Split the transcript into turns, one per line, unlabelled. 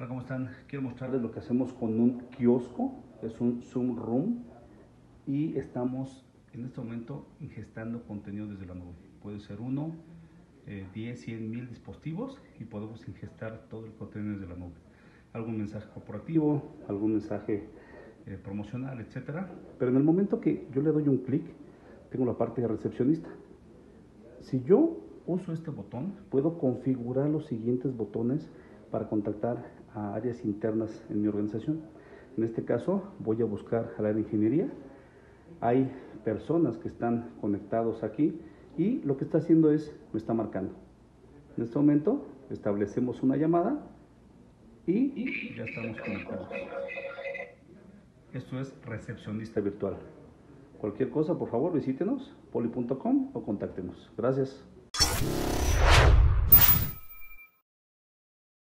Hola, ¿cómo están? Quiero mostrarles lo que hacemos con un kiosco, es un Zoom Room y estamos en este momento ingestando contenido desde la nube. Puede ser uno, eh, 10, 100 mil dispositivos y podemos ingestar todo el contenido desde la nube. Algún mensaje corporativo, algún mensaje eh, promocional, etcétera. Pero en el momento que yo le doy un clic, tengo la parte de recepcionista. Si yo uso este botón, puedo configurar los siguientes botones para contactar a áreas internas en mi organización. En este caso voy a buscar al área de ingeniería. Hay personas que están conectados aquí y lo que está haciendo es, me está marcando. En este momento establecemos una llamada y ya estamos conectados. Esto es recepcionista virtual. Cualquier cosa, por favor, visítenos, poli.com o contáctenos. Gracias.